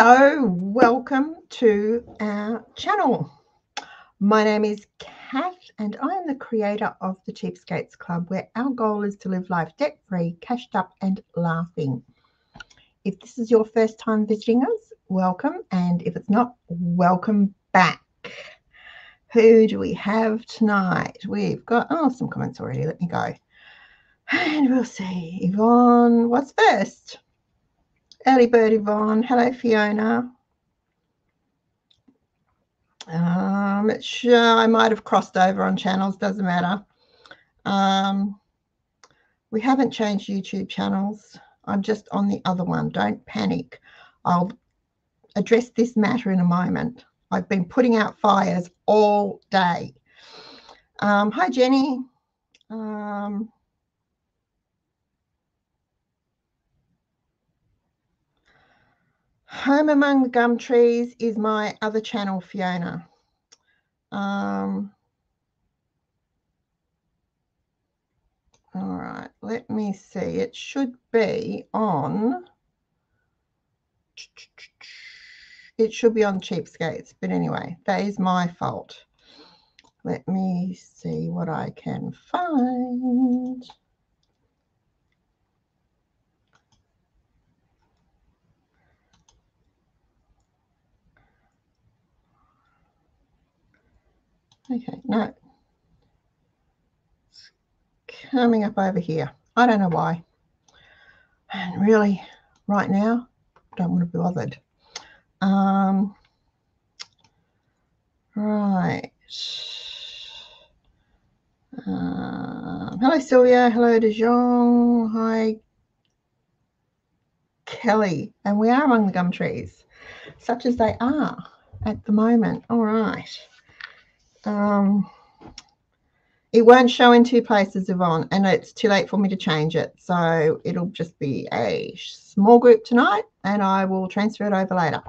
Hello, welcome to our channel. My name is Cath and I am the creator of the Cheapskates Club where our goal is to live life debt free, cashed up and laughing. If this is your first time visiting us, welcome and if it's not, welcome back. Who do we have tonight? We've got, oh, some comments already. Let me go. And we'll see. Yvonne, what's first? Early bird Yvonne. Hello, Fiona. Um, sure, I might have crossed over on channels, doesn't matter. Um, we haven't changed YouTube channels. I'm just on the other one. Don't panic. I'll address this matter in a moment. I've been putting out fires all day. Um, hi, Jenny. Um, Home Among the Gum Trees is my other channel, Fiona. Um, all right, let me see. It should be on. It should be on Cheapskates, but anyway, that is my fault. Let me see what I can find. Okay, no. It's coming up over here. I don't know why. And really, right now, don't want to be bothered. Um, right. Um, hello, Sylvia. Hello, DeJong. Hi, Kelly. And we are among the gum trees, such as they are at the moment. All right. Um, it won't show in two places, Yvonne, and it's too late for me to change it. So it'll just be a small group tonight, and I will transfer it over later.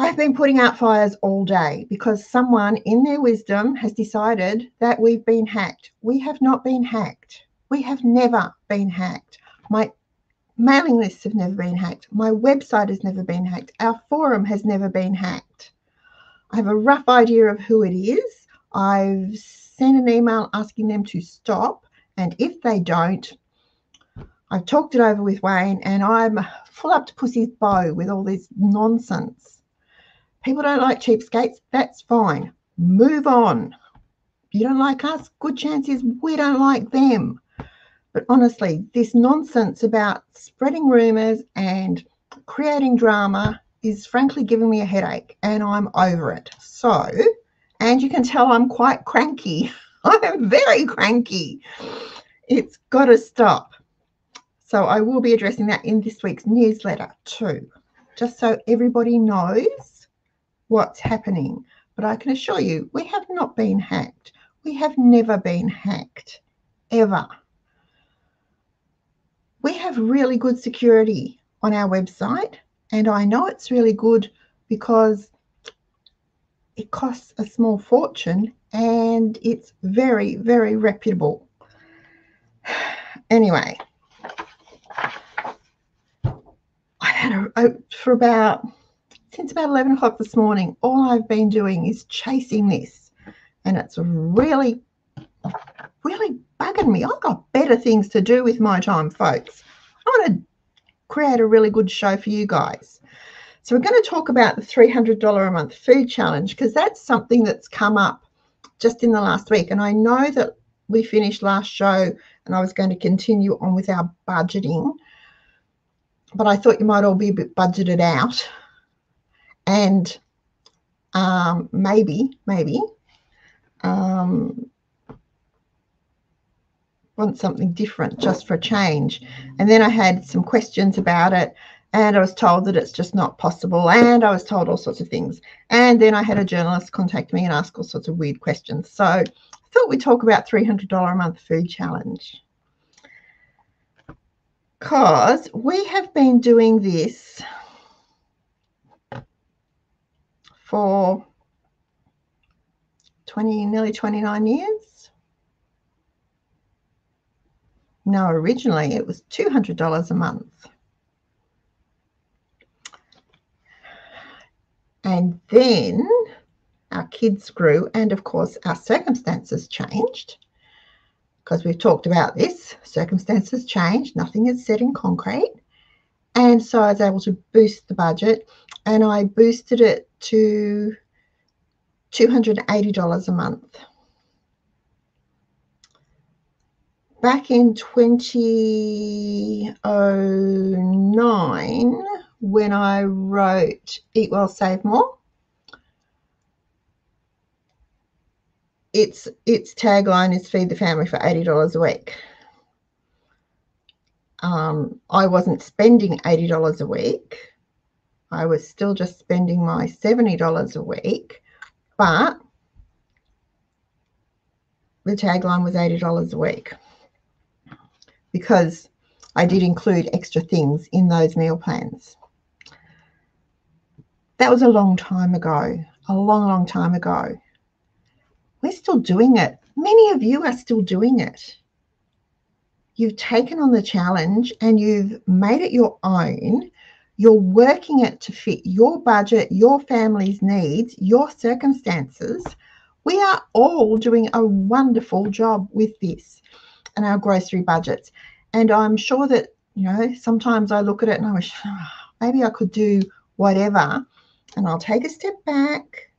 I've been putting out fires all day because someone in their wisdom has decided that we've been hacked. We have not been hacked. We have never been hacked. My mailing lists have never been hacked. My website has never been hacked. Our forum has never been hacked. I have a rough idea of who it is. I've sent an email asking them to stop. And if they don't, I've talked it over with Wayne and I'm full up to pussy's bow with all this nonsense People don't like cheapskates. That's fine. Move on. If You don't like us? Good chances we don't like them. But honestly, this nonsense about spreading rumors and creating drama is frankly giving me a headache and I'm over it. So, and you can tell I'm quite cranky. I'm very cranky. It's got to stop. So, I will be addressing that in this week's newsletter too, just so everybody knows what's happening. But I can assure you, we have not been hacked. We have never been hacked, ever. We have really good security on our website, and I know it's really good because it costs a small fortune and it's very, very reputable. Anyway, I had a, for about since about 11 o'clock this morning, all I've been doing is chasing this. And it's really, really bugging me. I've got better things to do with my time, folks. I want to create a really good show for you guys. So we're going to talk about the $300 a month food challenge because that's something that's come up just in the last week. And I know that we finished last show and I was going to continue on with our budgeting. But I thought you might all be a bit budgeted out and um, maybe, maybe um, want something different just for a change. And then I had some questions about it and I was told that it's just not possible. And I was told all sorts of things. And then I had a journalist contact me and ask all sorts of weird questions. So I thought we'd talk about $300 a month food challenge. Because we have been doing this for 20, nearly 29 years. No, originally it was $200 a month. And then our kids grew, and of course, our circumstances changed because we've talked about this. Circumstances changed, nothing is set in concrete. And so I was able to boost the budget, and I boosted it to $280 a month. Back in 2009, when I wrote Eat Well, Save More, its its tagline is feed the family for $80 a week. Um, I wasn't spending $80 a week. I was still just spending my $70 a week, but the tagline was $80 a week because I did include extra things in those meal plans. That was a long time ago, a long, long time ago. We're still doing it. Many of you are still doing it. You've taken on the challenge and you've made it your own. You're working it to fit your budget, your family's needs, your circumstances. We are all doing a wonderful job with this and our grocery budgets. And I'm sure that, you know, sometimes I look at it and I wish oh, maybe I could do whatever. And I'll take a step back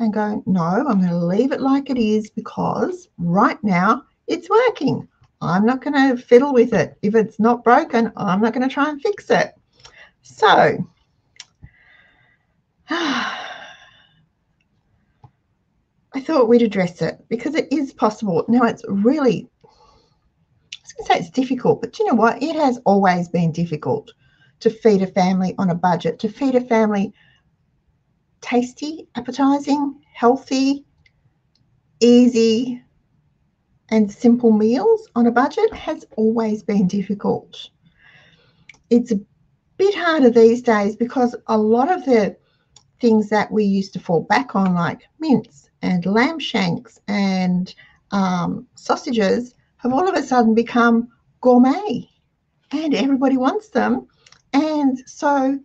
and go, no, I'm going to leave it like it is because right now it's working. I'm not going to fiddle with it. If it's not broken, I'm not going to try and fix it. So, I thought we'd address it because it is possible. Now, it's really, going say it's difficult, but you know what? It has always been difficult to feed a family on a budget, to feed a family tasty, appetizing, healthy, easy, and simple meals on a budget has always been difficult. It's a bit harder these days because a lot of the things that we used to fall back on, like mince and lamb shanks and um, sausages, have all of a sudden become gourmet and everybody wants them. And so,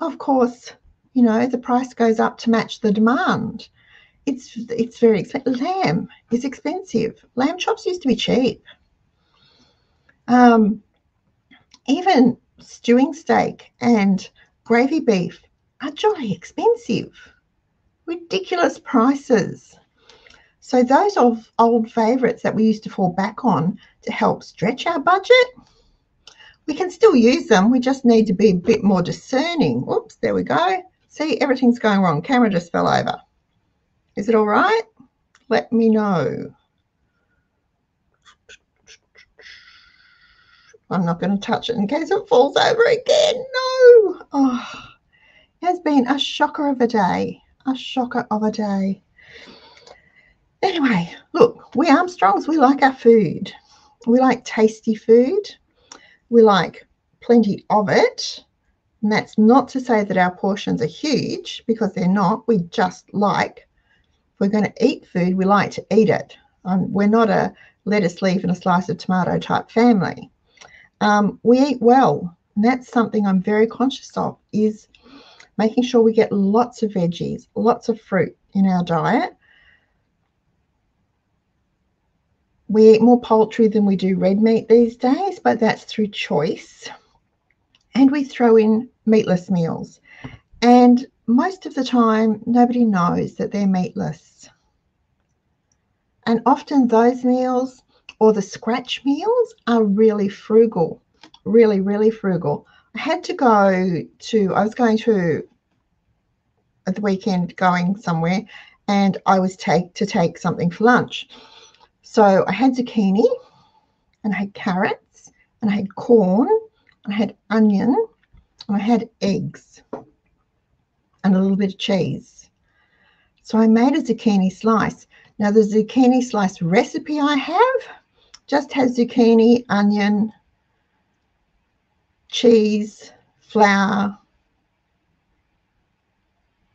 of course, you know, the price goes up to match the demand. It's it's very expensive. Lamb is expensive. Lamb chops used to be cheap. Um, even stewing steak and gravy beef are jolly expensive. Ridiculous prices. So those of old favourites that we used to fall back on to help stretch our budget, we can still use them. We just need to be a bit more discerning. Oops, there we go. See, everything's going wrong. Camera just fell over. Is it all right? Let me know. I'm not going to touch it in case it falls over again. No. Oh, it has been a shocker of a day. A shocker of a day. Anyway, look, we Armstrongs, we like our food. We like tasty food. We like plenty of it. And that's not to say that our portions are huge because they're not. We just like, if we're going to eat food, we like to eat it. Um, we're not a lettuce leaf and a slice of tomato type family. Um, we eat well. And that's something I'm very conscious of is making sure we get lots of veggies, lots of fruit in our diet. We eat more poultry than we do red meat these days, but that's through choice. And we throw in meatless meals. And most of the time, nobody knows that they're meatless. And often those meals or the scratch meals are really frugal, really, really frugal. I had to go to, I was going to at the weekend going somewhere and I was take to take something for lunch. So I had zucchini and I had carrots and I had corn and I had onion and I had eggs and a little bit of cheese. So I made a zucchini slice. Now the zucchini slice recipe I have just has zucchini, onion, cheese, flour,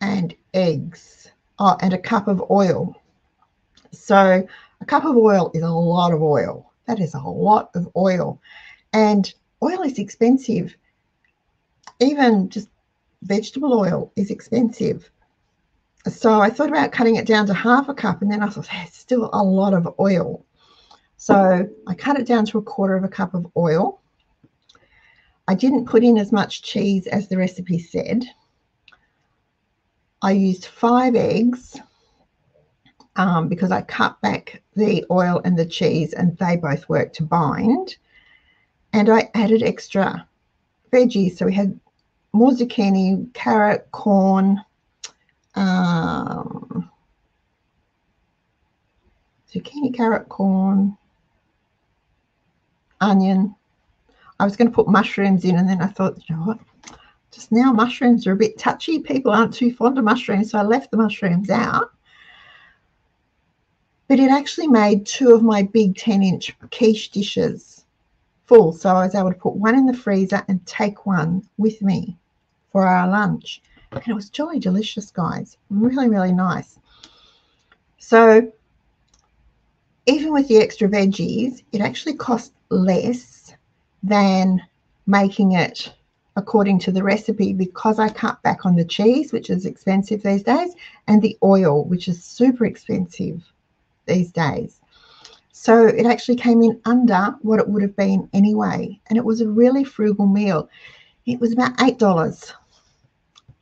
and eggs. Oh, and a cup of oil. So a cup of oil is a lot of oil. That is a lot of oil. And oil is expensive even just vegetable oil is expensive. so I thought about cutting it down to half a cup, and then I thought there's still a lot of oil. So I cut it down to a quarter of a cup of oil. I didn't put in as much cheese as the recipe said. I used five eggs um, because I cut back the oil and the cheese and they both work to bind. And I added extra veggies. So we had more zucchini, carrot, corn, um, zucchini, carrot, corn, onion. I was going to put mushrooms in and then I thought, you know what? Just now mushrooms are a bit touchy. People aren't too fond of mushrooms, so I left the mushrooms out. But it actually made two of my big 10 inch quiche dishes full. So I was able to put one in the freezer and take one with me for our lunch. And it was jolly delicious, guys. Really, really nice. So even with the extra veggies, it actually cost less than making it according to the recipe because I cut back on the cheese, which is expensive these days, and the oil, which is super expensive these days. So it actually came in under what it would have been anyway. And it was a really frugal meal. It was about $8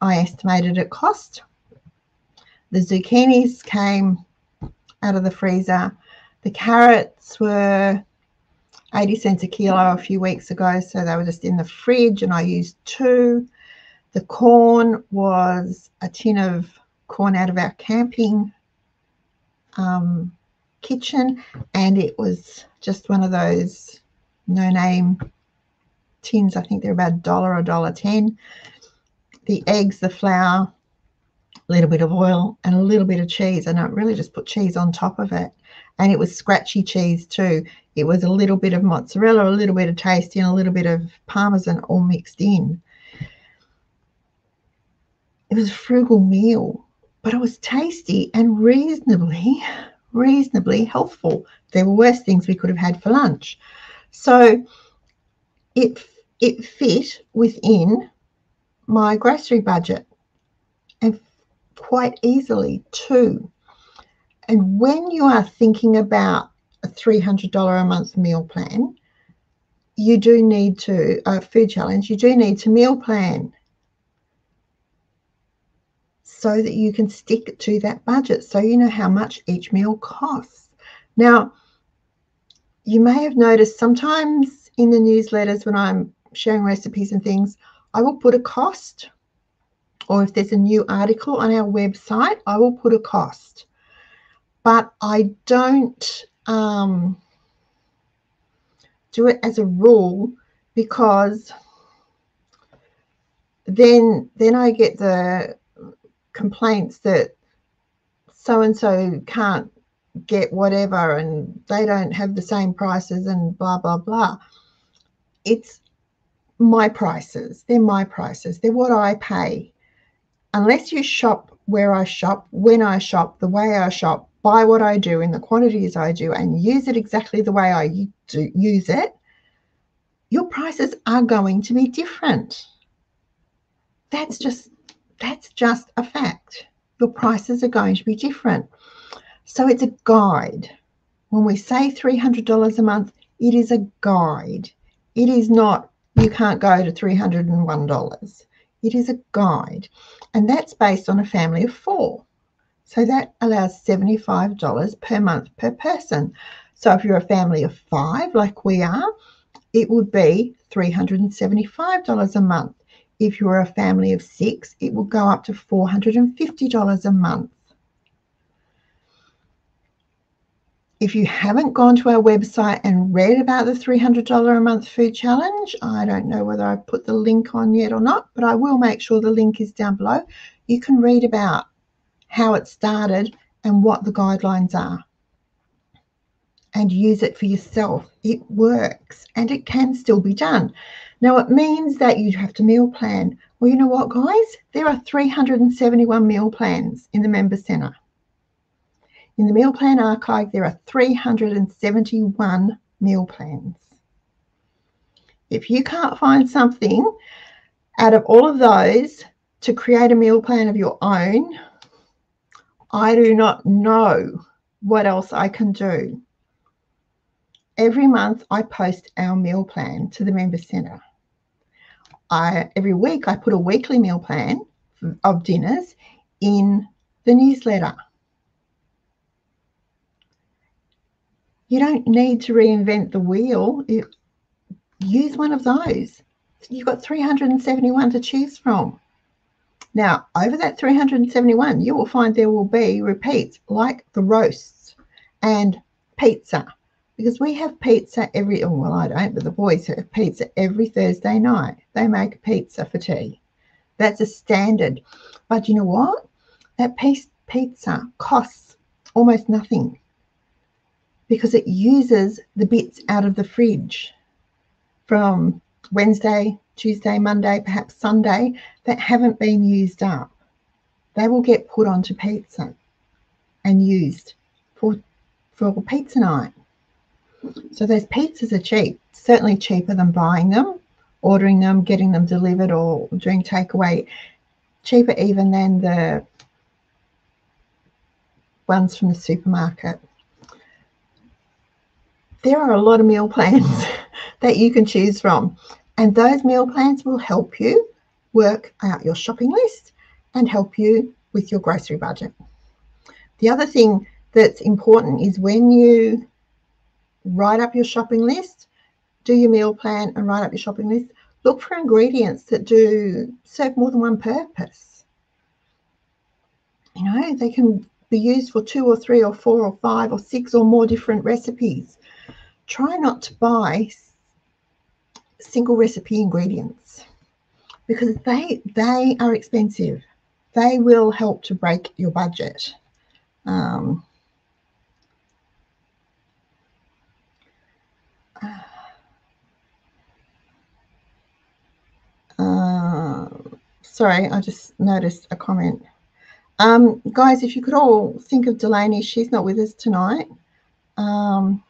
I estimated it cost. The zucchinis came out of the freezer. The carrots were 80 cents a kilo a few weeks ago, so they were just in the fridge, and I used two. The corn was a tin of corn out of our camping um, kitchen, and it was just one of those no name tins. I think they're about a dollar or dollar ten the eggs, the flour, a little bit of oil, and a little bit of cheese. And I really just put cheese on top of it. And it was scratchy cheese too. It was a little bit of mozzarella, a little bit of tasty, and a little bit of parmesan all mixed in. It was a frugal meal, but it was tasty and reasonably, reasonably healthful. There were worse things we could have had for lunch. So it it fit within my grocery budget and quite easily too. And when you are thinking about a $300 a month meal plan, you do need to, a food challenge, you do need to meal plan so that you can stick to that budget so you know how much each meal costs. Now, you may have noticed sometimes in the newsletters when I'm sharing recipes and things, I will put a cost, or if there's a new article on our website, I will put a cost. But I don't um, do it as a rule because then then I get the complaints that so and so can't get whatever and they don't have the same prices and blah blah blah. It's my prices. They're my prices. They're what I pay. Unless you shop where I shop, when I shop, the way I shop, buy what I do in the quantities I do, and use it exactly the way I do use it, your prices are going to be different. That's just that's just a fact. Your prices are going to be different. So it's a guide. When we say $300 a month, it is a guide. It is not you can't go to $301. It is a guide, and that's based on a family of four. So that allows $75 per month per person. So if you're a family of five, like we are, it would be $375 a month. If you're a family of six, it will go up to $450 a month. If you haven't gone to our website and read about the $300 a month food challenge, I don't know whether I've put the link on yet or not, but I will make sure the link is down below. You can read about how it started and what the guidelines are and use it for yourself. It works and it can still be done. Now, it means that you have to meal plan. Well, you know what, guys? There are 371 meal plans in the Member Centre. In the meal plan archive, there are 371 meal plans. If you can't find something out of all of those to create a meal plan of your own, I do not know what else I can do. Every month I post our meal plan to the member centre. I every week I put a weekly meal plan of dinners in the newsletter. You don't need to reinvent the wheel. Use one of those. You've got 371 to choose from. Now, over that 371, you will find there will be repeats like the roasts and pizza because we have pizza every, oh, well, I don't, but the boys have pizza every Thursday night. They make pizza for tea. That's a standard. But you know what? That piece pizza costs almost nothing because it uses the bits out of the fridge from Wednesday, Tuesday, Monday, perhaps Sunday that haven't been used up. They will get put onto pizza and used for for pizza night. So those pizzas are cheap, certainly cheaper than buying them, ordering them, getting them delivered, or doing takeaway. Cheaper even than the ones from the supermarket. There are a lot of meal plans that you can choose from. And those meal plans will help you work out your shopping list and help you with your grocery budget. The other thing that's important is when you write up your shopping list, do your meal plan and write up your shopping list, look for ingredients that do serve more than one purpose. You know, they can be used for two or three or four or five or six or more different recipes. Try not to buy single recipe ingredients because they they are expensive. They will help to break your budget. Um, sorry, I just noticed a comment. Um, guys, if you could all think of Delaney, she's not with us tonight. Um,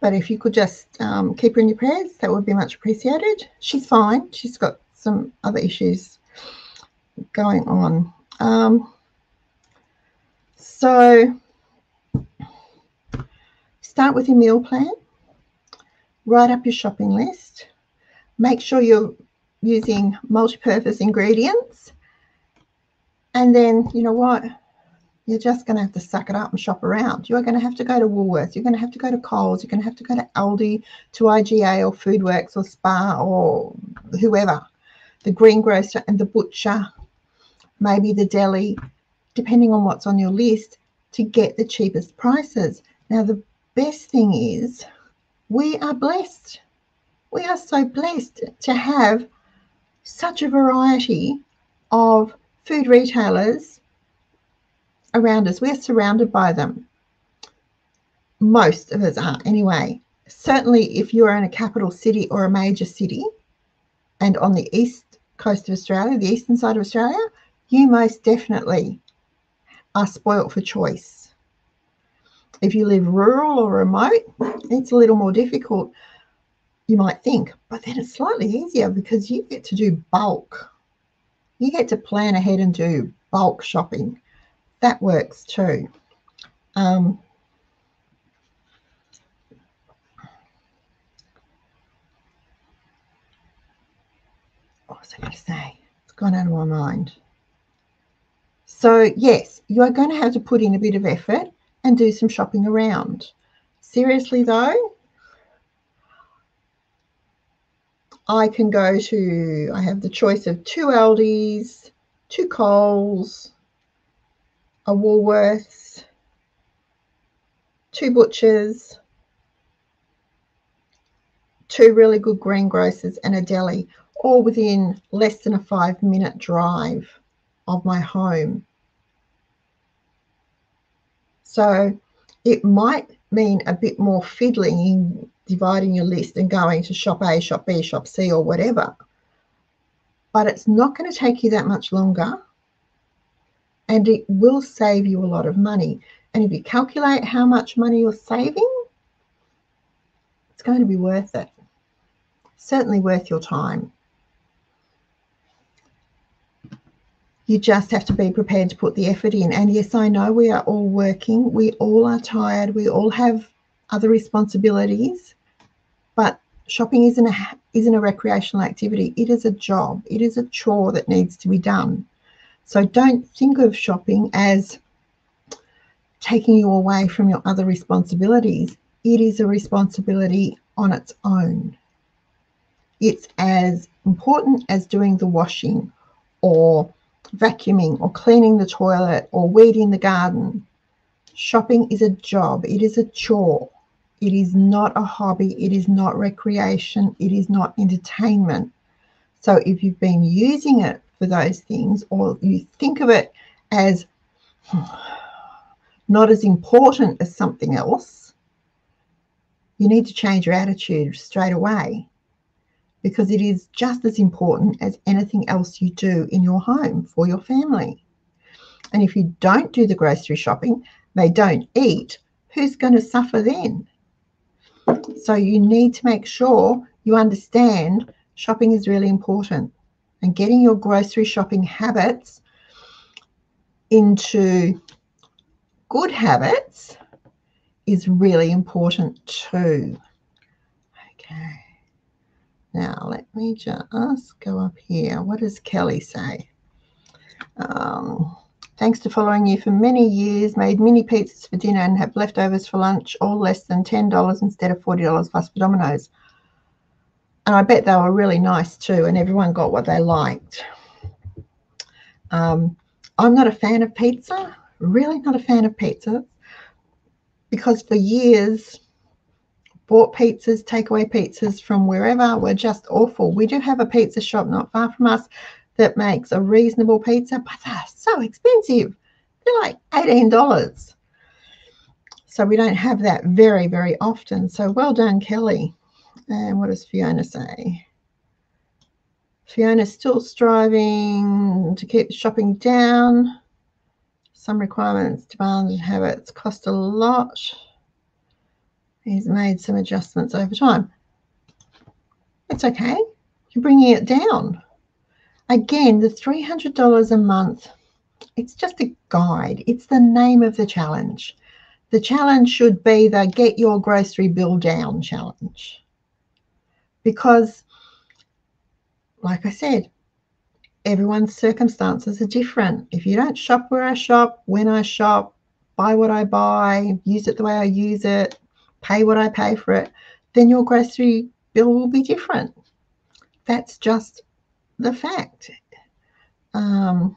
But if you could just um, keep her in your prayers, that would be much appreciated. She's fine. She's got some other issues going on. Um, so start with your meal plan. Write up your shopping list. Make sure you're using multi-purpose ingredients. And then, you know what? you're just going to have to suck it up and shop around. You're going to have to go to Woolworths. You're going to have to go to Coles. You're going to have to go to Aldi, to IGA or Foodworks or Spar or whoever, the greengrocer and the butcher, maybe the deli, depending on what's on your list, to get the cheapest prices. Now, the best thing is we are blessed. We are so blessed to have such a variety of food retailers around us. We're surrounded by them. Most of us are, anyway. Certainly, if you're in a capital city or a major city and on the east coast of Australia, the eastern side of Australia, you most definitely are spoilt for choice. If you live rural or remote, it's a little more difficult, you might think, but then it's slightly easier because you get to do bulk. You get to plan ahead and do bulk shopping that works too. Um, what was I going to say? It's gone out of my mind. So, yes, you are going to have to put in a bit of effort and do some shopping around. Seriously, though, I can go to, I have the choice of two Aldis, two Coles, a Woolworths, two butchers, two really good greengrocers, and a deli, all within less than a five minute drive of my home. So it might mean a bit more fiddling in dividing your list and going to shop A, shop B, shop C, or whatever. But it's not going to take you that much longer and it will save you a lot of money. And if you calculate how much money you're saving, it's going to be worth it. Certainly worth your time. You just have to be prepared to put the effort in. And yes, I know we are all working. We all are tired. We all have other responsibilities. But shopping isn't a isn't a recreational activity. It is a job. It is a chore that needs to be done. So don't think of shopping as taking you away from your other responsibilities. It is a responsibility on its own. It's as important as doing the washing or vacuuming or cleaning the toilet or weeding the garden. Shopping is a job, it is a chore. It is not a hobby, it is not recreation, it is not entertainment. So if you've been using it for those things, or you think of it as not as important as something else, you need to change your attitude straight away because it is just as important as anything else you do in your home for your family. And if you don't do the grocery shopping, they don't eat, who's going to suffer then? So you need to make sure you understand shopping is really important and getting your grocery shopping habits into good habits is really important too. Okay. Now let me just go up here. What does Kelly say? Um, Thanks to following you for many years, made mini pizzas for dinner and have leftovers for lunch, all less than $10 instead of $40 plus for Domino's. And I bet they were really nice too, and everyone got what they liked. Um, I'm not a fan of pizza, really not a fan of pizza, because for years, bought pizzas, takeaway pizzas from wherever were just awful. We do have a pizza shop not far from us that makes a reasonable pizza, but they're so expensive. They're like $18. So we don't have that very, very often. So well done, Kelly. And what does Fiona say? Fiona's still striving to keep shopping down. Some requirements, demands, and habits cost a lot. He's made some adjustments over time. It's okay. You're bringing it down. Again, the $300 a month, it's just a guide. It's the name of the challenge. The challenge should be the get your grocery bill down challenge. Because, like I said, everyone's circumstances are different. If you don't shop where I shop, when I shop, buy what I buy, use it the way I use it, pay what I pay for it, then your grocery bill will be different. That's just the fact. Um,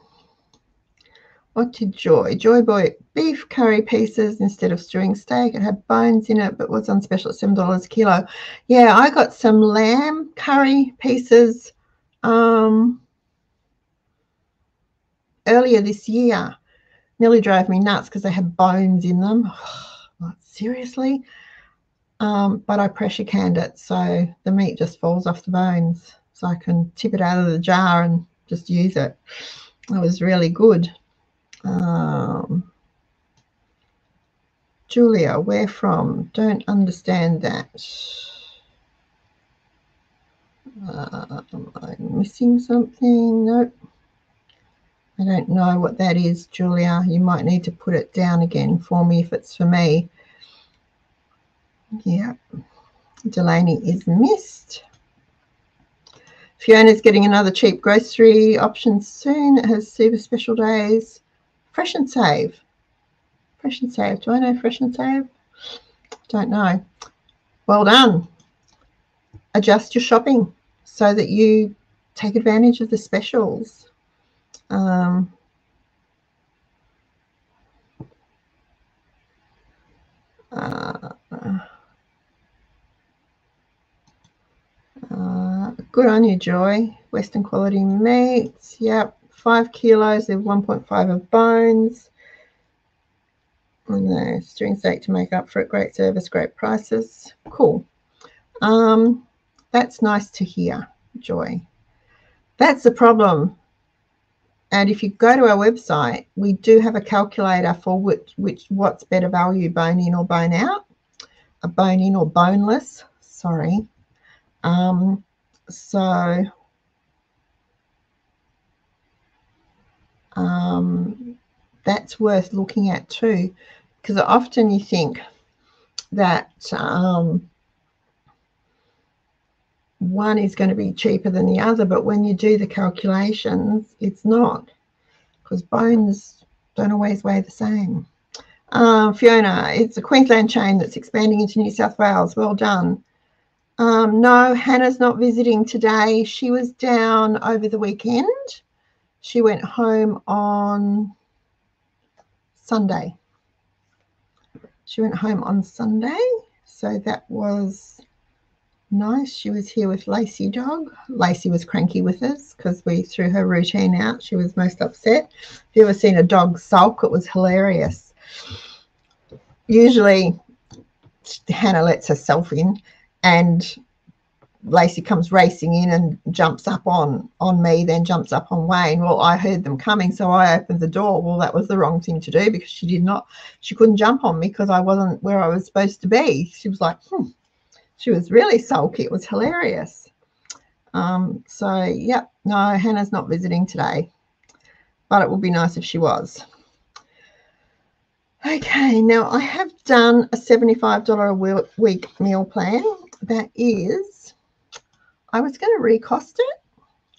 what did Joy? Joy bought beef curry pieces instead of stewing steak. It had bones in it, but was on special at $7 a kilo. Yeah, I got some lamb curry pieces um, earlier this year. Nearly drove me nuts because they had bones in them. seriously? Um, but I pressure canned it, so the meat just falls off the bones so I can tip it out of the jar and just use it. It was really good. Um, Julia, where from? Don't understand that. Uh, am I missing something? Nope. I don't know what that is, Julia. You might need to put it down again for me if it's for me. Yeah. Delaney is missed. Fiona's getting another cheap grocery option soon. It has super special days. Fresh and Save. Fresh and Save. Do I know Fresh and Save? Don't know. Well done. Adjust your shopping so that you take advantage of the specials. Um, uh, good on you, Joy. Western quality meats. Yep. Five kilos of 1.5 of bones. And the string steak to make up for it. Great service, great prices. Cool. Um, that's nice to hear, Joy. That's the problem. And if you go to our website, we do have a calculator for which, which what's better value, bone in or bone out, a bone in or boneless, sorry. Um, so um, that's worth looking at too, because often you think that um, one is going to be cheaper than the other, but when you do the calculations, it's not, because bones don't always weigh the same. Uh, Fiona, it's a Queensland chain that's expanding into New South Wales. Well done. Um, no, Hannah's not visiting today. She was down over the weekend. She went home on Sunday. She went home on Sunday. So that was nice. She was here with Lacey dog. Lacey was cranky with us because we threw her routine out. She was most upset. If you ever seen a dog sulk, it was hilarious usually Hannah lets herself in and Lacey comes racing in and jumps up on on me, then jumps up on Wayne. Well, I heard them coming, so I opened the door. Well, that was the wrong thing to do because she did not, she couldn't jump on me because I wasn't where I was supposed to be. She was like, hmm. She was really sulky. It was hilarious. Um, so, yep, no, Hannah's not visiting today, but it would be nice if she was. Okay, now I have done a $75 a week meal plan. That is, I was going to recost it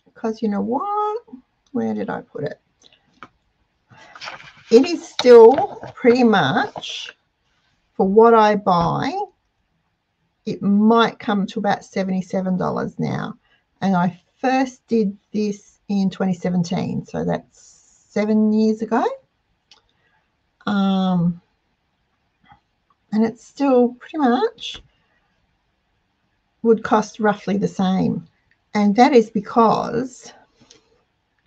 because you know what? Where did I put it? It is still pretty much for what I buy. It might come to about $77 now. And I first did this in 2017. So that's seven years ago. Um, and it's still pretty much would cost roughly the same. And that is because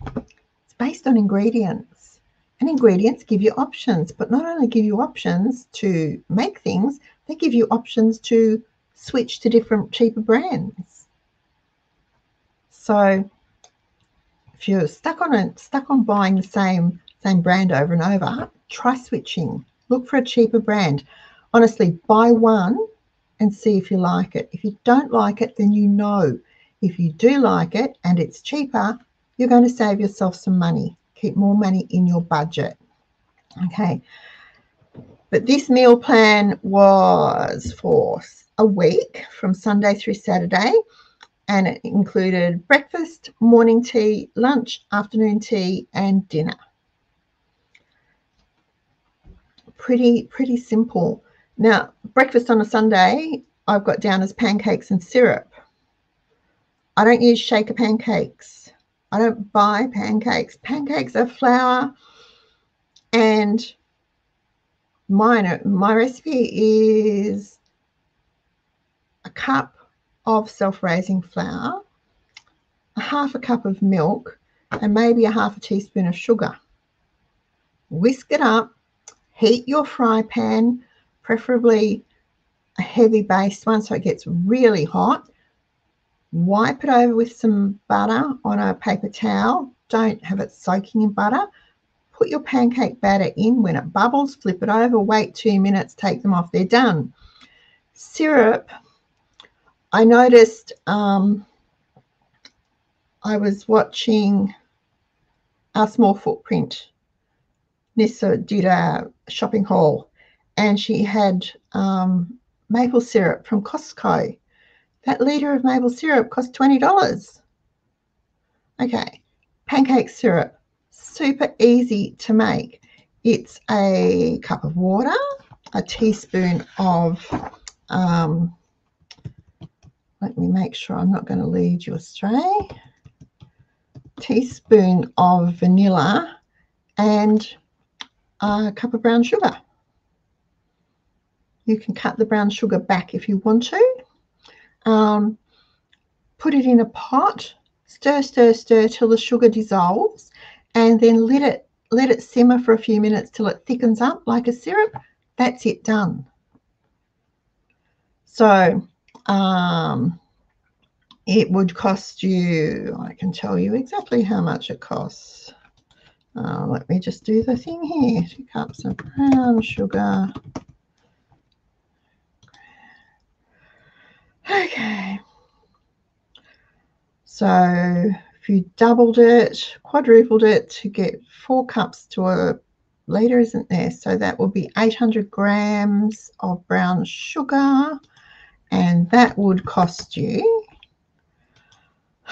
it's based on ingredients. And ingredients give you options, but not only give you options to make things, they give you options to switch to different cheaper brands. So if you're stuck on it, stuck on buying the same same brand over and over, try switching. Look for a cheaper brand. Honestly, buy one and see if you like it. If you don't like it, then you know. If you do like it and it's cheaper, you're going to save yourself some money. Keep more money in your budget. Okay. But this meal plan was for a week from Sunday through Saturday. And it included breakfast, morning tea, lunch, afternoon tea, and dinner. pretty, pretty simple. Now, breakfast on a Sunday, I've got down as pancakes and syrup. I don't use shaker pancakes. I don't buy pancakes. Pancakes are flour and mine, my recipe is a cup of self-raising flour, a half a cup of milk, and maybe a half a teaspoon of sugar. Whisk it up Heat your fry pan, preferably a heavy based one so it gets really hot. Wipe it over with some butter on a paper towel. Don't have it soaking in butter. Put your pancake batter in. When it bubbles, flip it over, wait two minutes, take them off. They're done. Syrup, I noticed um, I was watching Our small footprint Nissa did a shopping haul and she had um, maple syrup from Costco. That litre of maple syrup cost $20. Okay, pancake syrup, super easy to make. It's a cup of water, a teaspoon of, um, let me make sure I'm not going to lead you astray, teaspoon of vanilla and a cup of brown sugar. You can cut the brown sugar back if you want to. Um, put it in a pot, stir, stir, stir till the sugar dissolves, and then let it let it simmer for a few minutes till it thickens up like a syrup. That's it done. So um, it would cost you, I can tell you exactly how much it costs. Uh, let me just do the thing here. Two cups of brown sugar. Okay. So if you doubled it, quadrupled it to get four cups to a litre, isn't there? So that would be 800 grams of brown sugar. And that would cost you,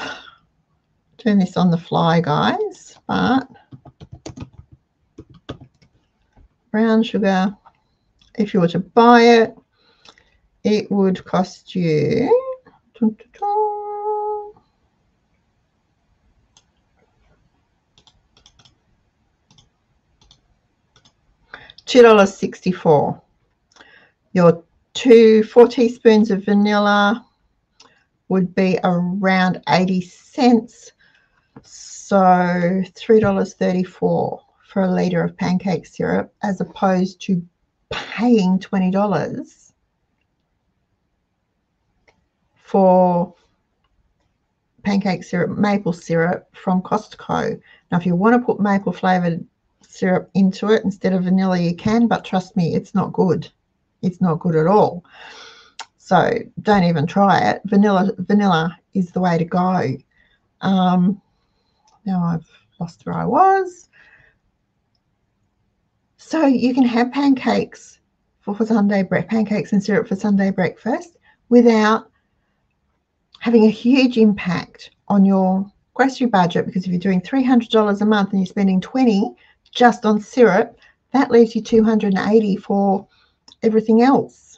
turn this on the fly, guys, but brown sugar, if you were to buy it, it would cost you dun, dun, dun, $2.64. Your two, four teaspoons of vanilla would be around 80 cents. So $3.34 for a litre of pancake syrup as opposed to paying $20 for pancake syrup, maple syrup from Costco. Now, if you want to put maple flavored syrup into it instead of vanilla, you can, but trust me, it's not good. It's not good at all. So don't even try it. Vanilla, vanilla is the way to go. Um, now I've lost where I was. So you can have pancakes for, for Sunday breakfast, pancakes and syrup for Sunday breakfast without having a huge impact on your grocery budget because if you're doing $300 a month and you're spending 20 just on syrup, that leaves you 280 for everything else.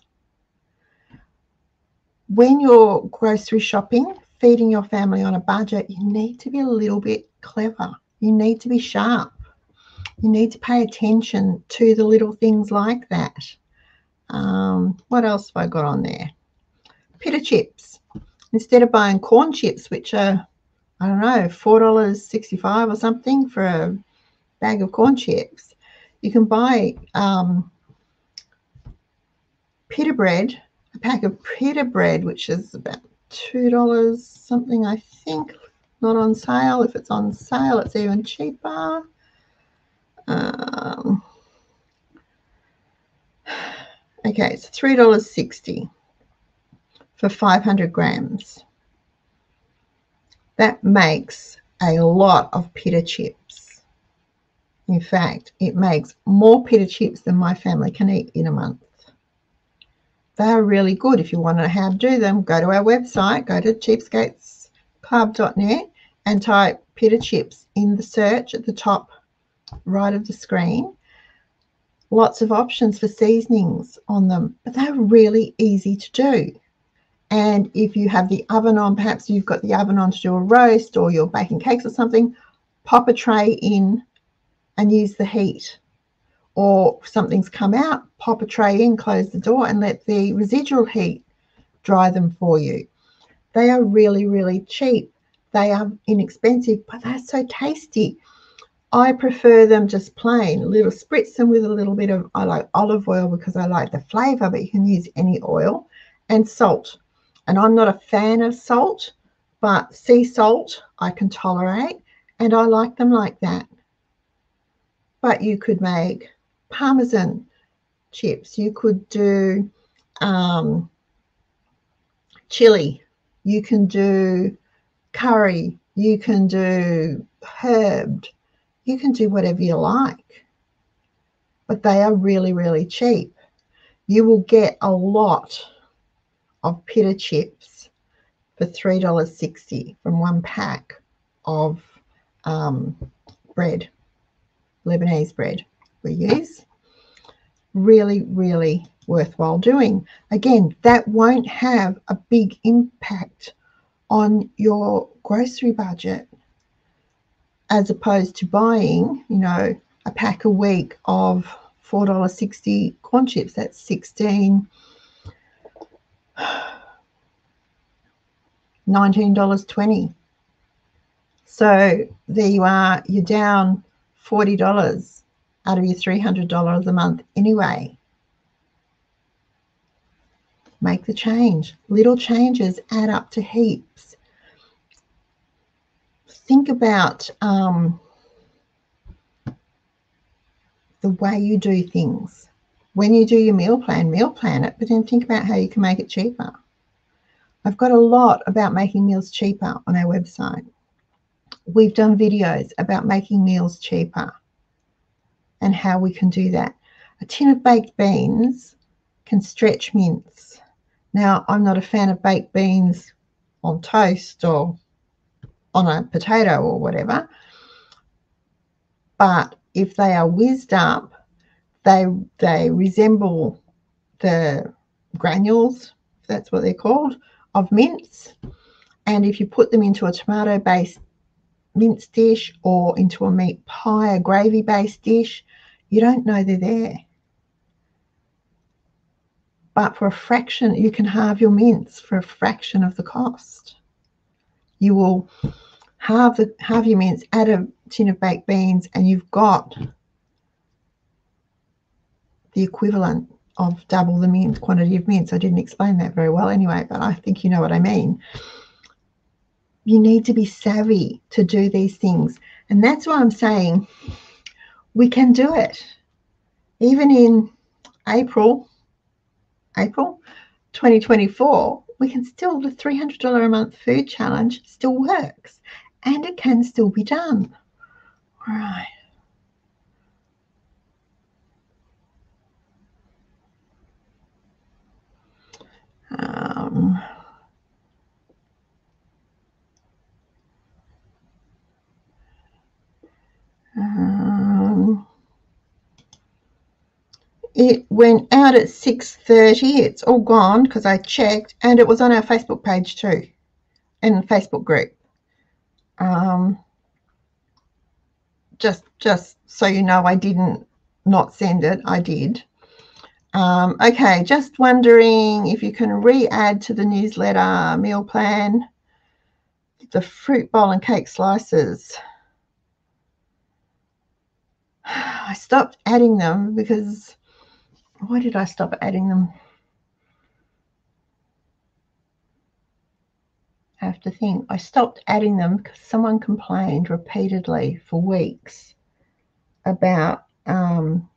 When you're grocery shopping, feeding your family on a budget, you need to be a little bit clever. You need to be sharp. You need to pay attention to the little things like that. Um, what else have I got on there? Pita chips. Instead of buying corn chips, which are, I don't know, $4.65 or something for a bag of corn chips, you can buy um, pita bread, a pack of pita bread, which is about $2 something, I think, not on sale. If it's on sale, it's even cheaper. Um, okay, it's $3.60 for 500 grams. That makes a lot of pita chips. In fact, it makes more pita chips than my family can eat in a month. They are really good. If you want to know how to do them, go to our website, go to cheapskatesclub.net and type pita chips in the search at the top right of the screen. Lots of options for seasonings on them, but they're really easy to do. And if you have the oven on, perhaps you've got the oven on to do a roast or you're baking cakes or something, pop a tray in and use the heat. Or something's come out, pop a tray in, close the door, and let the residual heat dry them for you. They are really, really cheap. They are inexpensive, but they're so tasty. I prefer them just plain, a little spritz them with a little bit of, I like olive oil because I like the flavor, but you can use any oil and salt. And I'm not a fan of salt, but sea salt I can tolerate and I like them like that. But you could make Parmesan chips. You could do um, chili. You can do curry. You can do herbed. You can do whatever you like. But they are really, really cheap. You will get a lot of pita chips for $3.60 from one pack of um, bread, Lebanese bread we use. Really, really worthwhile doing. Again, that won't have a big impact on your grocery budget as opposed to buying, you know, a pack a week of $4.60 corn chips. That's 16 $19.20. So there you are, you're down $40 out of your $300 a month anyway. Make the change. Little changes add up to heaps. Think about um, the way you do things. When you do your meal plan, meal plan it, but then think about how you can make it cheaper. I've got a lot about making meals cheaper on our website. we've done videos about making meals cheaper and how we can do that. A tin of baked beans can stretch mince. Now, I'm not a fan of baked beans on toast or on a potato or whatever, but if they are whizzed up, they they resemble the granules, that's what they're called, of mince. And if you put them into a tomato based mince dish or into a meat pie, a gravy based dish, you don't know they're there. But for a fraction, you can halve your mince for a fraction of the cost. You will halve the halve your mince, add a tin of baked beans, and you've got the equivalent of double the mince quantity of mince. I didn't explain that very well anyway, but I think you know what I mean. You need to be savvy to do these things. And that's why I'm saying we can do it. Even in April, April 2024, we can still, the $300 a month food challenge still works and it can still be done. All right. Um, um, it went out at 6.30. It's all gone because I checked and it was on our Facebook page too and Facebook group. Um, just, just so you know, I didn't not send it. I did. Um, okay, just wondering if you can re-add to the newsletter meal plan the fruit bowl and cake slices. I stopped adding them because why did I stop adding them? I have to think. I stopped adding them because someone complained repeatedly for weeks about um,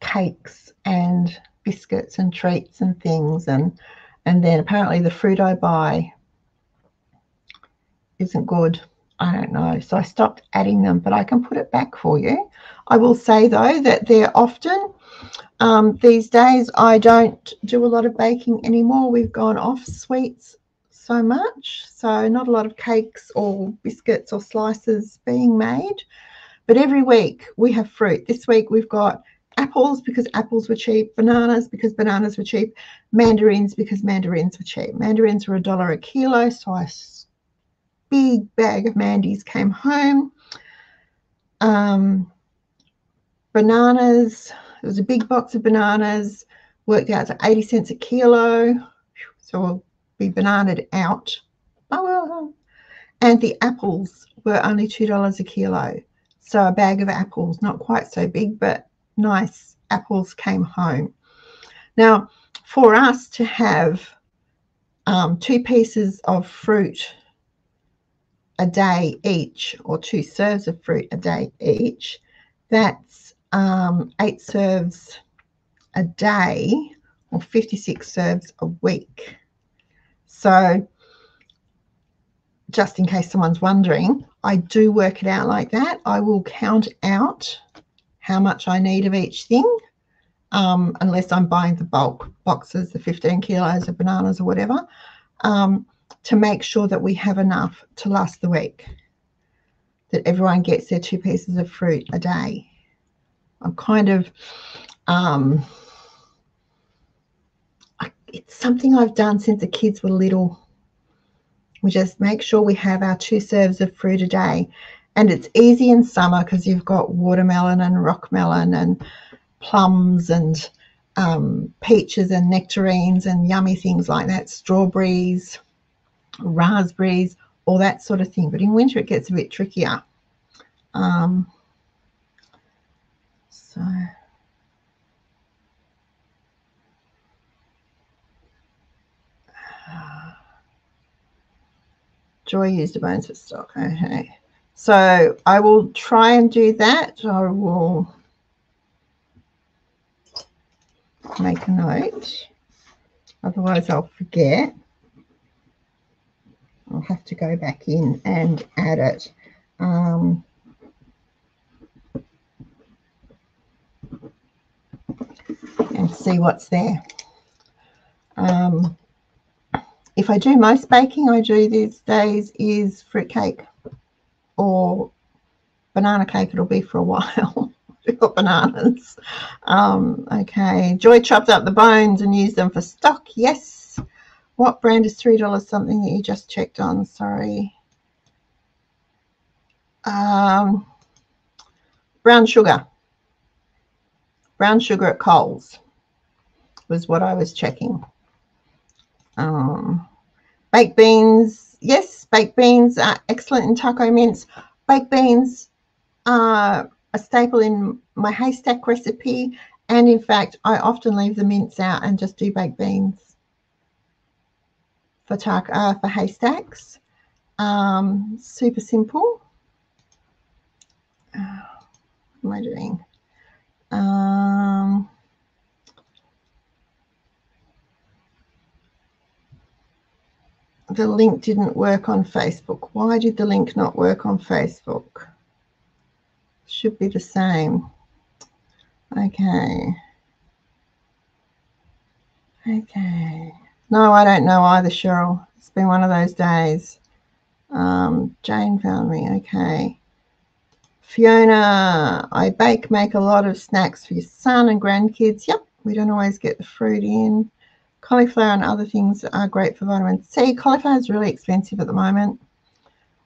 cakes and biscuits and treats and things and and then apparently the fruit I buy isn't good. I don't know. So I stopped adding them, but I can put it back for you. I will say though that they're often um, these days I don't do a lot of baking anymore. We've gone off sweets so much. So not a lot of cakes or biscuits or slices being made. But every week we have fruit. This week we've got apples because apples were cheap, bananas because bananas were cheap, mandarins because mandarins were cheap. Mandarins were a dollar a kilo, so a big bag of mandies came home. Um, bananas, it was a big box of bananas, worked out to 80 cents a kilo, so we'll be bananaed out. Oh well. And the apples were only $2 a kilo. So a bag of apples, not quite so big, but nice apples came home. Now, for us to have um, two pieces of fruit a day each, or two serves of fruit a day each, that's um, eight serves a day, or 56 serves a week. So, just in case someone's wondering, I do work it out like that. I will count out how much I need of each thing, um, unless I'm buying the bulk boxes, the 15 kilos of bananas or whatever, um, to make sure that we have enough to last the week, that everyone gets their two pieces of fruit a day. I'm kind of, um, it's something I've done since the kids were little. We just make sure we have our two serves of fruit a day. And it's easy in summer because you've got watermelon and rock melon and plums and um, peaches and nectarines and yummy things like that, strawberries, raspberries, all that sort of thing. But in winter, it gets a bit trickier. Um, so. Joy used a bones for stock. Okay. So I will try and do that. I will make a note. Otherwise I'll forget. I'll have to go back in and add it. Um, and see what's there. Um, if I do most baking I do these days is fruit cake or banana cake. It'll be for a while. We've got bananas. Um, okay. Joy chopped up the bones and used them for stock. Yes. What brand is $3 something that you just checked on? Sorry. Um, brown sugar. Brown sugar at Coles was what I was checking. Um, baked beans. Yes, baked beans are excellent in taco mince. Baked beans are a staple in my haystack recipe. And in fact, I often leave the mince out and just do baked beans for taco, uh, for haystacks. Um, super simple. Uh, what am I doing? Um, the link didn't work on Facebook. Why did the link not work on Facebook? Should be the same. Okay. Okay. No, I don't know either, Cheryl. It's been one of those days. Um, Jane found me. Okay. Fiona, I bake, make a lot of snacks for your son and grandkids. Yep, we don't always get the fruit in. Cauliflower and other things are great for vitamin C. Cauliflower is really expensive at the moment.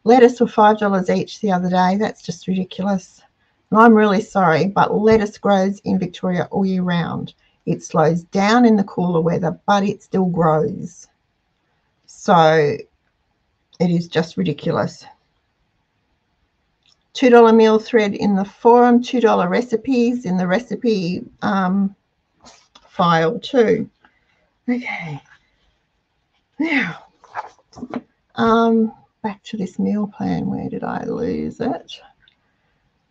Lettuce were $5 each the other day. That's just ridiculous. And I'm really sorry, but lettuce grows in Victoria all year round. It slows down in the cooler weather, but it still grows. So it is just ridiculous. $2 meal thread in the forum, $2 recipes in the recipe um, file too. Okay. Now, um, back to this meal plan. Where did I lose it?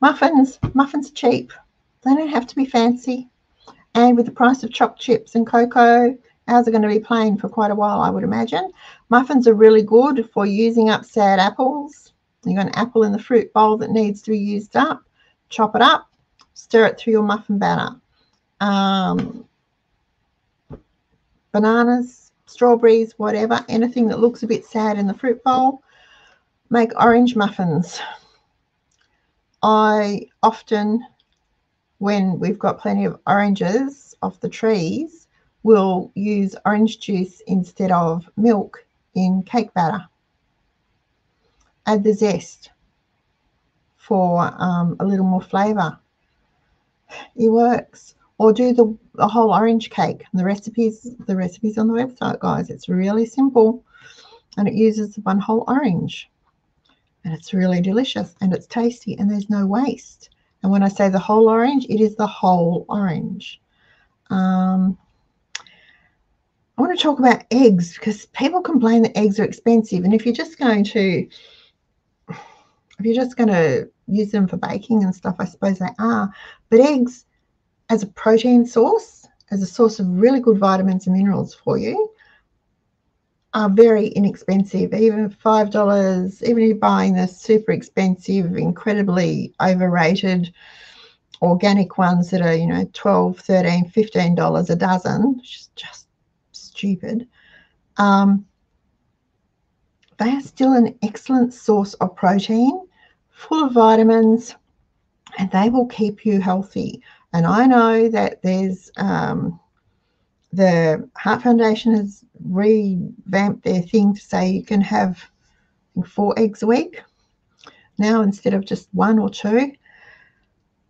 Muffins. Muffins are cheap. They don't have to be fancy. And with the price of choc chips and cocoa, ours are going to be plain for quite a while, I would imagine. Muffins are really good for using up sad apples. You've got an apple in the fruit bowl that needs to be used up. Chop it up, stir it through your muffin batter. Um, bananas, strawberries, whatever, anything that looks a bit sad in the fruit bowl. Make orange muffins. I often, when we've got plenty of oranges off the trees, will use orange juice instead of milk in cake batter. Add the zest for um, a little more flavour. It works. Or do the, the whole orange cake. The recipes, the recipes on the website, guys. It's really simple, and it uses one whole orange and it's really delicious and it's tasty and there's no waste. And when I say the whole orange, it is the whole orange. Um, I want to talk about eggs because people complain that eggs are expensive. And if you're just going to, if you're just going to use them for baking and stuff, I suppose they are. But eggs as a protein source, as a source of really good vitamins and minerals for you, are very inexpensive, even $5, even if you're buying the super expensive, incredibly overrated organic ones that are, you know, 12 13 $15 a dozen, which is just stupid. Um, they are still an excellent source of protein, full of vitamins, and they will keep you healthy. And I know that there's um, the Heart Foundation has revamped their thing to say you can have four eggs a week now instead of just one or two.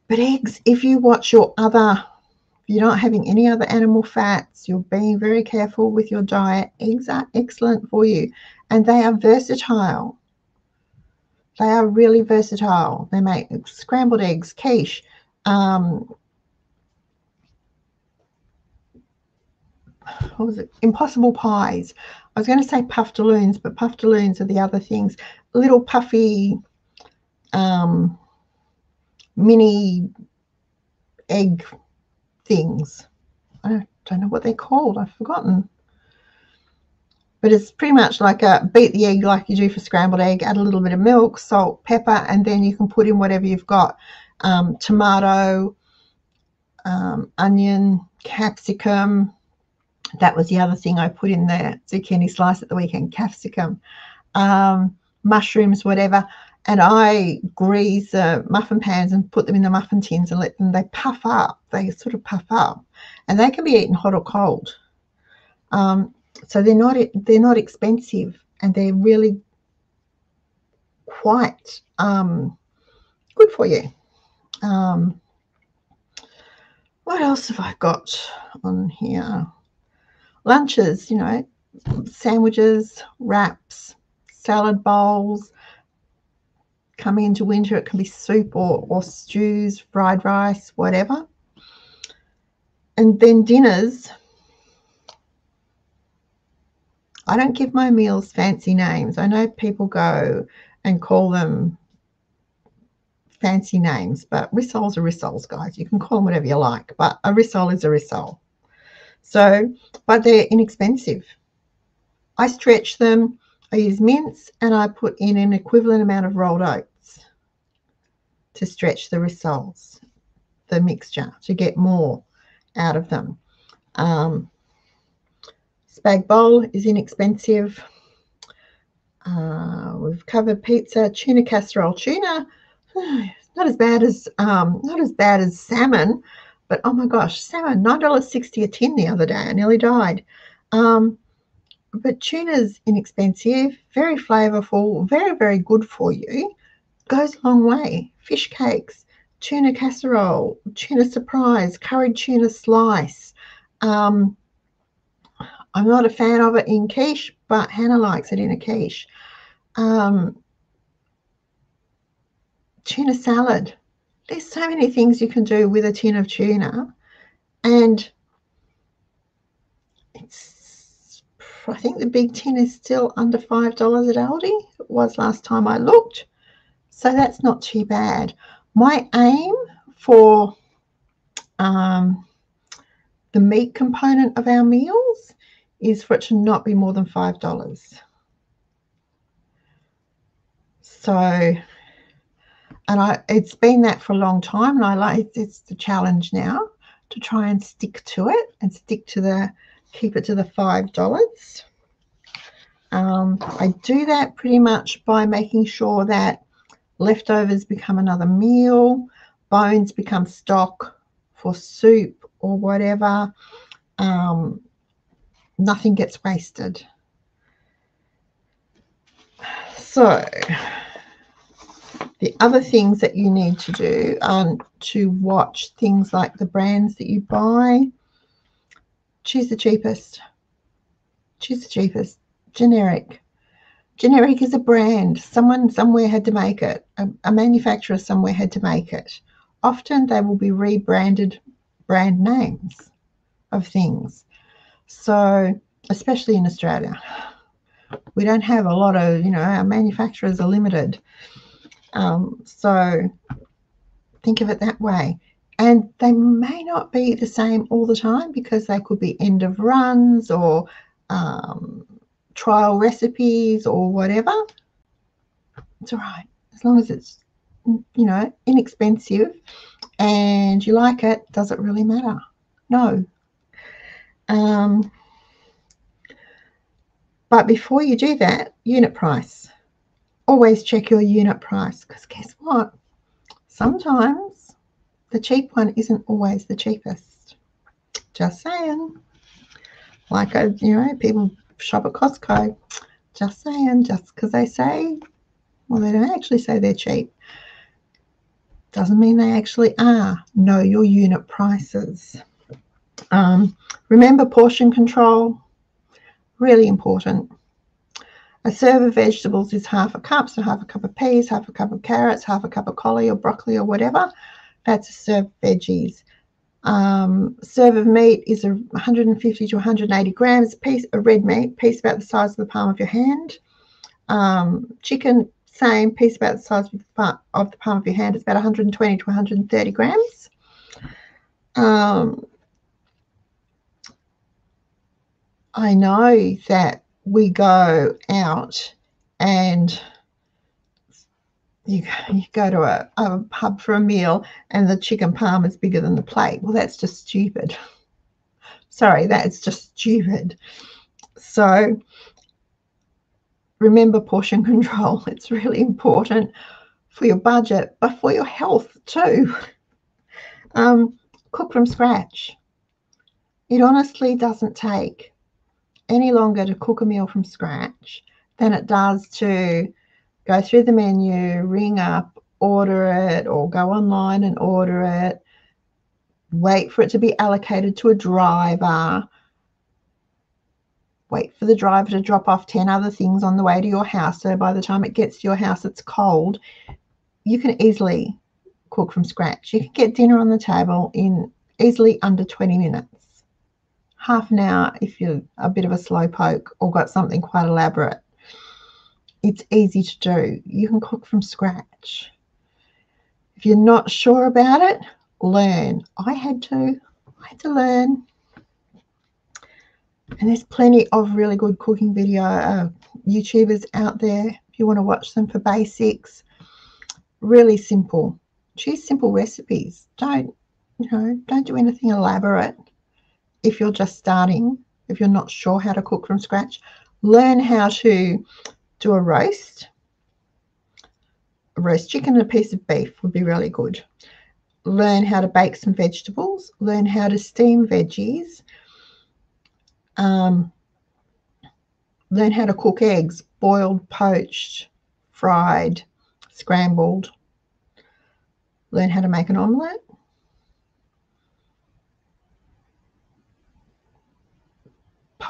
But eggs, if you watch your other, you're not having any other animal fats, you're being very careful with your diet, eggs are excellent for you and they are versatile. They are really versatile. They make scrambled eggs, quiche, um, what was it? Impossible pies. I was going to say puffaloons, but puffaloons are the other things. Little puffy um, mini egg things. I don't know what they're called. I've forgotten. but it's pretty much like a beat the egg like you do for scrambled egg, add a little bit of milk, salt, pepper, and then you can put in whatever you've got. Um, tomato, um, onion, capsicum. That was the other thing I put in the zucchini slice at the weekend, capsicum, um, mushrooms, whatever. And I grease the muffin pans and put them in the muffin tins and let them, they puff up. They sort of puff up. And they can be eaten hot or cold. Um, so they're not they're not expensive and they're really quite um, good for you. Um, what else have I got on here? Lunches, you know, sandwiches, wraps, salad bowls. Coming into winter, it can be soup or, or stews, fried rice, whatever. And then dinners, I don't give my meals fancy names. I know people go and call them fancy names, but rissoles are rissoles, guys. You can call them whatever you like, but a rissole is a rissole. So, but they're inexpensive. I stretch them. I use mince and I put in an equivalent amount of rolled oats to stretch the rissoles, the mixture, to get more out of them. Um, Spag bowl is inexpensive. Uh, we've covered pizza, tuna casserole. Tuna, not as bad as um, not as bad as salmon, but oh my gosh, salmon nine dollars sixty a tin the other day. I nearly died. Um, but tuna's inexpensive, very flavorful, very very good for you. Goes a long way. Fish cakes, tuna casserole, tuna surprise, curried tuna slice. Um, I'm not a fan of it in quiche, but Hannah likes it in a quiche. Um, tuna salad. There's so many things you can do with a tin of tuna. And it's, I think the big tin is still under $5 at Aldi. It was last time I looked. So that's not too bad. My aim for um, the meat component of our meals is for it to not be more than $5. So, and I, it's been that for a long time, and I like it's the challenge now to try and stick to it and stick to the keep it to the five dollars. Um, I do that pretty much by making sure that leftovers become another meal, bones become stock for soup or whatever. Um, nothing gets wasted. So, the other things that you need to do are to watch things like the brands that you buy. Choose the cheapest. Choose the cheapest. Generic. Generic is a brand. Someone somewhere had to make it. A, a manufacturer somewhere had to make it. Often they will be rebranded brand names of things. So, especially in Australia, we don't have a lot of, you know, our manufacturers are limited. Um, so, think of it that way. And they may not be the same all the time because they could be end of runs or um, trial recipes or whatever. It's all right as long as it's, you know, inexpensive and you like it. Does it really matter? No, um, but before you do that, unit price. Always check your unit price because guess what? Sometimes the cheap one isn't always the cheapest. Just saying. Like, a, uh, you know, people shop at Costco. Just saying, just because they say, well, they don't actually say they're cheap. Doesn't mean they actually are. Know your unit prices. Um, remember portion control, really important. A serve of vegetables is half a cup, so half a cup of peas, half a cup of carrots, half a cup of cauli or broccoli or whatever. That's a serve of veggies. Um, serve of meat is a 150 to 180 grams. Piece of red meat, piece about the size of the palm of your hand. Um, chicken, same piece about the size of the, of the palm of your hand. It's about 120 to 130 grams. Um, I know that we go out and you, you go to a, a pub for a meal and the chicken parm is bigger than the plate. Well, that's just stupid. Sorry, that's just stupid. So remember portion control. It's really important for your budget, but for your health too. Um, cook from scratch. It honestly doesn't take any longer to cook a meal from scratch than it does to go through the menu, ring up, order it, or go online and order it, wait for it to be allocated to a driver, wait for the driver to drop off 10 other things on the way to your house. So by the time it gets to your house, it's cold. You can easily cook from scratch. You can get dinner on the table in easily under 20 minutes. Half an hour if you're a bit of a slow poke or got something quite elaborate. It's easy to do. You can cook from scratch. If you're not sure about it, learn. I had to. I had to learn. And there's plenty of really good cooking video uh, YouTubers out there if you want to watch them for basics. Really simple. Choose simple recipes. Don't, you know, don't do anything elaborate if you're just starting, if you're not sure how to cook from scratch. Learn how to do a roast. A roast chicken and a piece of beef would be really good. Learn how to bake some vegetables. Learn how to steam veggies um, learn how to cook eggs, boiled, poached, fried, scrambled. Learn how to make an omelette.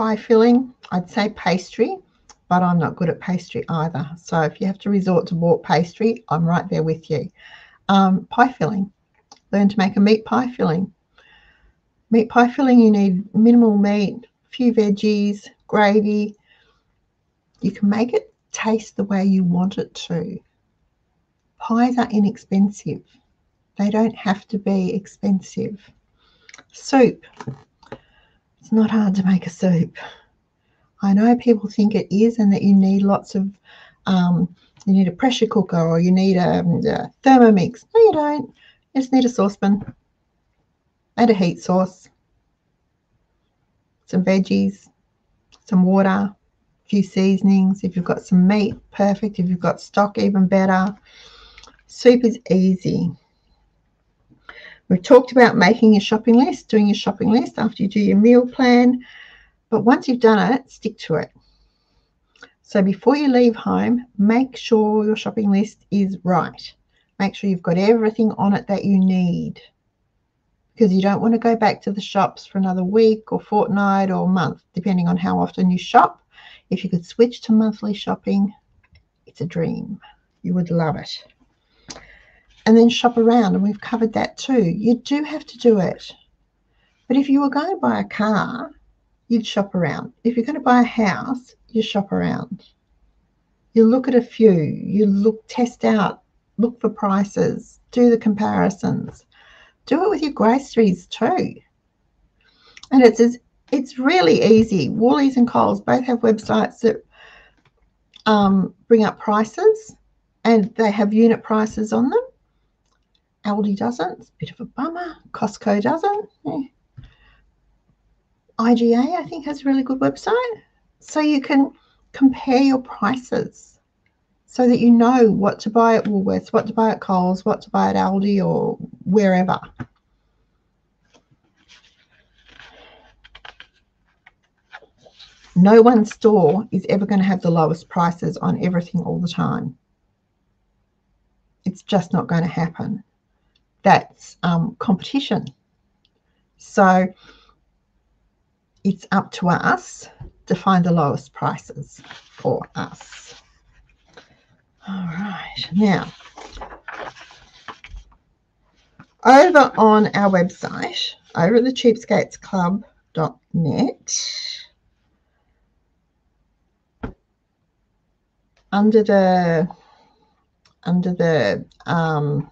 Pie filling, I'd say pastry, but I'm not good at pastry either. So if you have to resort to bought pastry, I'm right there with you. Um, pie filling, learn to make a meat pie filling. Meat pie filling, you need minimal meat, few veggies, gravy. You can make it taste the way you want it to. Pies are inexpensive. They don't have to be expensive. Soup. It's not hard to make a soup. I know people think it is and that you need lots of, um, you need a pressure cooker or you need a, a Thermomix. No, you don't. You just need a saucepan and a heat source some veggies, some water, a few seasonings. If you've got some meat, perfect. If you've got stock, even better. Soup is easy. We've talked about making a shopping list, doing your shopping list after you do your meal plan. But once you've done it, stick to it. So before you leave home, make sure your shopping list is right. Make sure you've got everything on it that you need because you don't want to go back to the shops for another week or fortnight or month, depending on how often you shop. If you could switch to monthly shopping, it's a dream. You would love it. And then shop around, and we've covered that too. You do have to do it. But if you were going to buy a car, you'd shop around. If you're going to buy a house, you shop around. You look at a few, you look, test out, look for prices, do the comparisons do it with your groceries too. And it's it's really easy. Woolies and Coles both have websites that um, bring up prices and they have unit prices on them. Aldi doesn't. It's a bit of a bummer. Costco doesn't. Yeah. IGA, I think, has a really good website. So you can compare your prices so that you know what to buy at Woolworths, what to buy at Coles, what to buy at Aldi or wherever. No one store is ever going to have the lowest prices on everything all the time. It's just not going to happen. That's um, competition. So it's up to us to find the lowest prices for us. All right, now over on our website, over at the cheapskatesclub.net, under the under the um,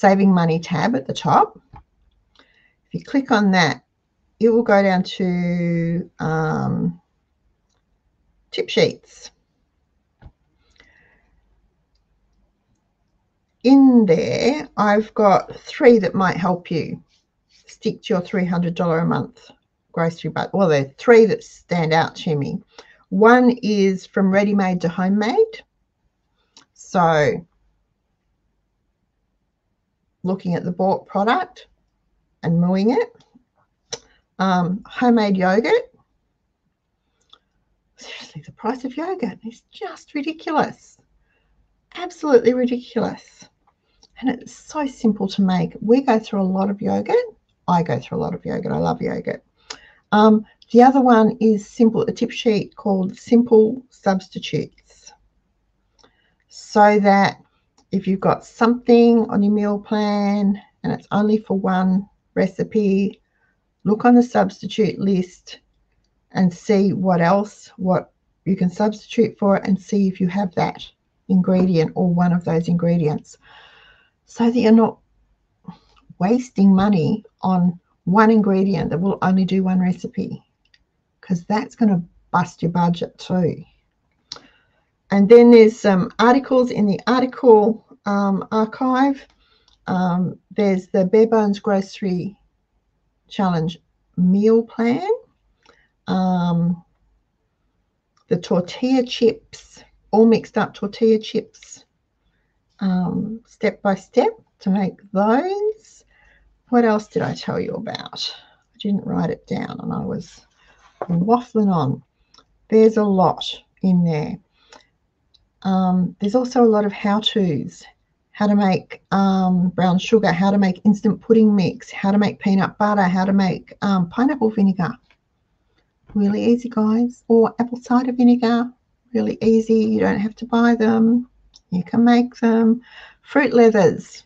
saving money tab at the top, if you click on that, it will go down to um, tip sheets. In there, I've got three that might help you stick to your $300 a month grocery budget. Well, there are three that stand out to me. One is from ready made to homemade. So, looking at the bought product and mooing it. Um, homemade yogurt. Seriously, the price of yogurt is just ridiculous. Absolutely ridiculous. And it's so simple to make. We go through a lot of yogurt. I go through a lot of yogurt. I love yogurt. Um, the other one is simple, a tip sheet called Simple Substitutes. So that if you've got something on your meal plan and it's only for one recipe, look on the substitute list and see what else, what you can substitute for it and see if you have that ingredient or one of those ingredients so that you're not wasting money on one ingredient that will only do one recipe because that's going to bust your budget too. And then there's some articles in the article um, archive. Um, there's the Bare Bones Grocery Challenge meal plan, um, the tortilla chips, all mixed up tortilla chips, um, step by step to make those. What else did I tell you about? I didn't write it down and I was waffling on. There's a lot in there. Um, there's also a lot of how-tos. How to make um, brown sugar, how to make instant pudding mix, how to make peanut butter, how to make um, pineapple vinegar. Really easy, guys. Or apple cider vinegar. Really easy. You don't have to buy them. You can make them. Fruit leathers.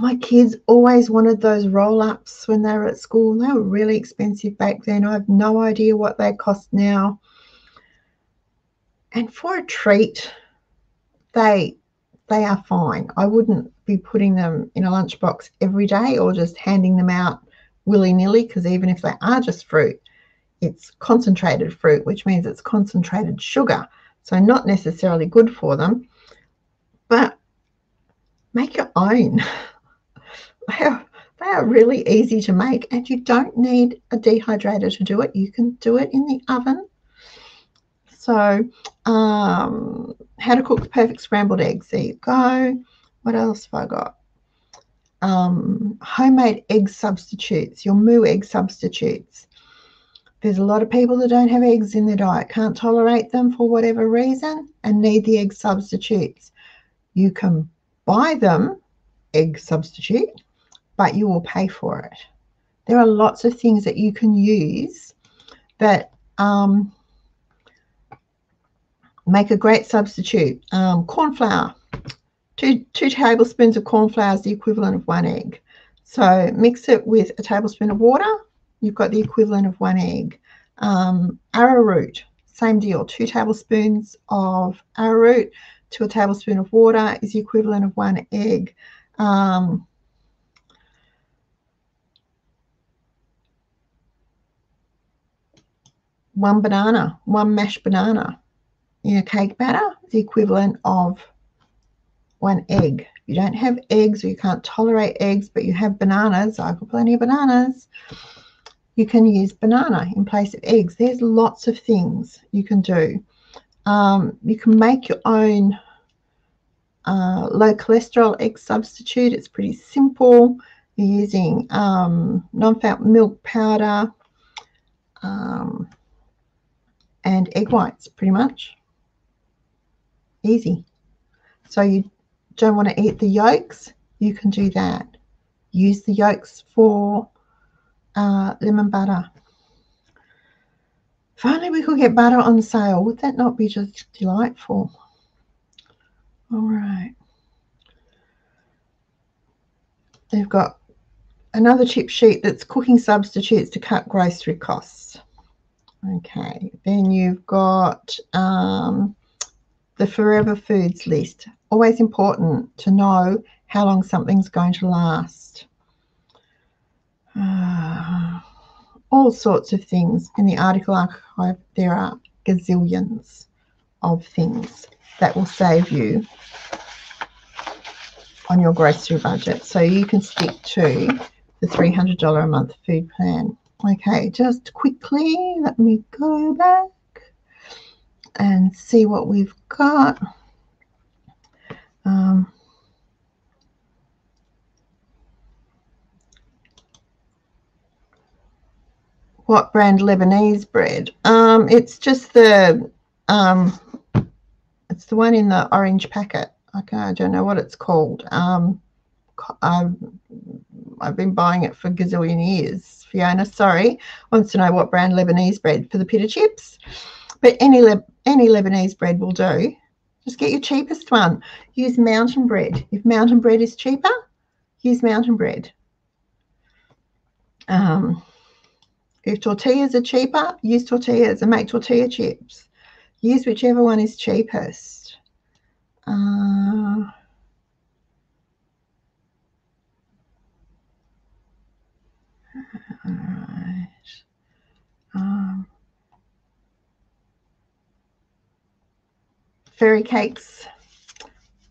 my kids always wanted those roll-ups when they were at school. They were really expensive back then. I have no idea what they cost now. And for a treat, they they are fine. I wouldn't be putting them in a lunchbox every day or just handing them out willy-nilly because even if they are just fruit, it's concentrated fruit, which means it's concentrated sugar. So not necessarily good for them. But make your own. they, are, they are really easy to make and you don't need a dehydrator to do it. You can do it in the oven. So um, how to cook perfect scrambled eggs. There you go. What else have I got? Um, homemade egg substitutes, your moo egg substitutes. There's a lot of people that don't have eggs in their diet, can't tolerate them for whatever reason, and need the egg substitutes. You can buy them, egg substitute, but you will pay for it. There are lots of things that you can use that um, make a great substitute. Um, corn flour, two, two tablespoons of corn flour is the equivalent of one egg. So mix it with a tablespoon of water. You've got the equivalent of one egg. Um, arrowroot, same deal. Two tablespoons of arrowroot to a tablespoon of water is the equivalent of one egg. Um, one banana, one mashed banana in a cake batter is the equivalent of one egg. You don't have eggs or you can't tolerate eggs, but you have bananas. I've got plenty of bananas. You can use banana in place of eggs. There's lots of things you can do. Um, you can make your own uh, low cholesterol egg substitute. It's pretty simple. You're using um, non-fat milk powder um, and egg whites, pretty much. Easy. So you don't want to eat the yolks, you can do that. Use the yolks for uh, lemon butter. Only we could get butter on sale, would that not be just delightful? All right. They've got another chip sheet that's cooking substitutes to cut grocery costs. Okay, then you've got um, the Forever Foods list. Always important to know how long something's going to last. Uh, all sorts of things in the article archive there are gazillions of things that will save you on your grocery budget. So you can stick to the $300 a month food plan. Okay, just quickly, let me go back and see what we've got. Um, what brand Lebanese bread? Um, it's just the um, it's the one in the orange packet. I don't know what it's called. Um, I've, I've been buying it for gazillion years. Fiona, sorry, wants to know what brand Lebanese bread for the pita chips. But any any Lebanese bread will do. Just get your cheapest one. Use mountain bread. If mountain bread is cheaper, use mountain bread. Um, if tortillas are cheaper, use tortillas and make tortilla chips. Use whichever one is cheapest. Uh, all right. Um, fairy cakes.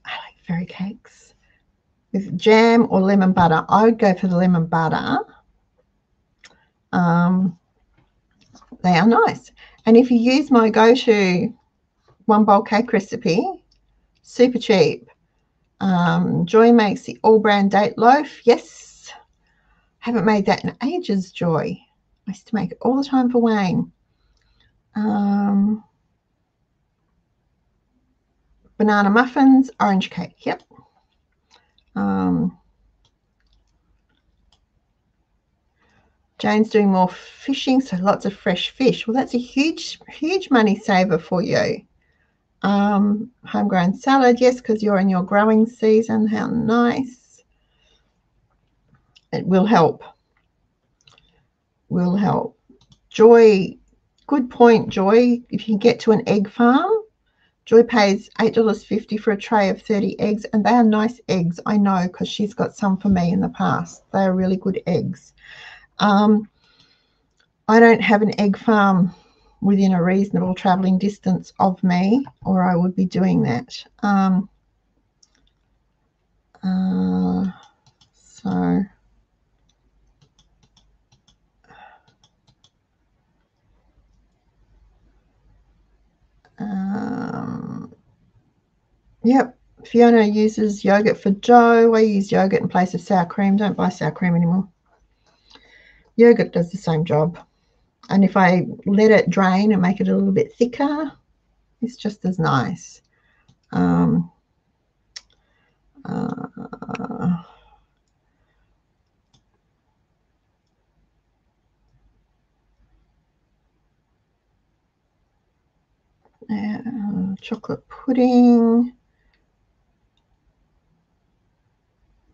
I like fairy cakes with jam or lemon butter. I would go for the lemon butter. Um, they are nice. And if you use my go-to one bowl cake recipe, super cheap. Um, Joy makes the All-Bran date loaf. Yes. Haven't made that in ages, Joy. I used to make it all the time for Wayne. Um, banana muffins, orange cake. Yep. Um, Jane's doing more fishing, so lots of fresh fish. Well, that's a huge, huge money saver for you. Um, homegrown salad, yes, because you're in your growing season. How nice. It will help. Will help. Joy, good point, Joy. If you can get to an egg farm, Joy pays $8.50 for a tray of 30 eggs, and they are nice eggs. I know because she's got some for me in the past. They are really good eggs. Um, I don't have an egg farm within a reasonable traveling distance of me, or I would be doing that. Um, uh, so, yep. Fiona uses yogurt for dough. I use yogurt in place of sour cream. Don't buy sour cream anymore yogurt does the same job. And if I let it drain and make it a little bit thicker, it's just as nice. Um, uh, uh, chocolate pudding.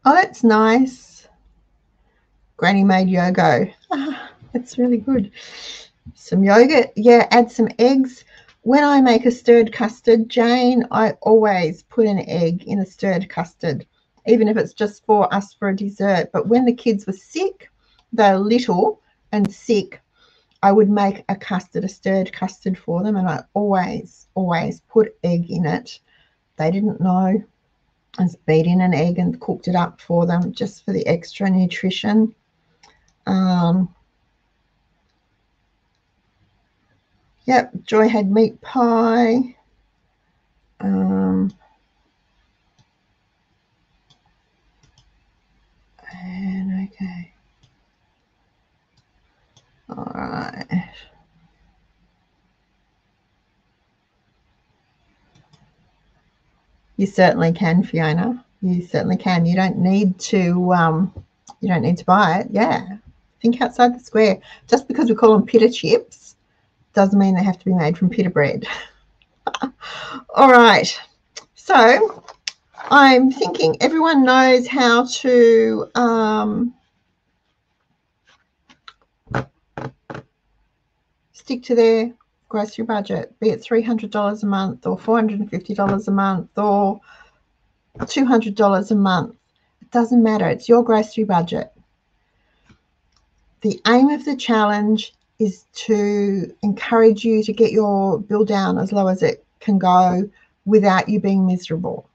Oh, that's nice. Granny made Yogo. Ah, it's really good. Some yogurt. Yeah, add some eggs. When I make a stirred custard, Jane, I always put an egg in a stirred custard, even if it's just for us for a dessert. But when the kids were sick, they're little and sick, I would make a custard, a stirred custard for them, and I always, always put egg in it. They didn't know. I just beat in an egg and cooked it up for them just for the extra nutrition. Um, yep, Joy had meat pie. Um, and okay. All right. You certainly can, Fiona. You certainly can. You don't need to. Um, you don't need to buy it. Yeah, think outside the square. Just because we call them pita chips doesn't mean they have to be made from pita bread. All right. So I'm thinking everyone knows how to um, stick to their grocery budget, be it $300 a month or $450 a month or $200 a month. It doesn't matter. It's your grocery budget the aim of the challenge is to encourage you to get your bill down as low as it can go without you being miserable.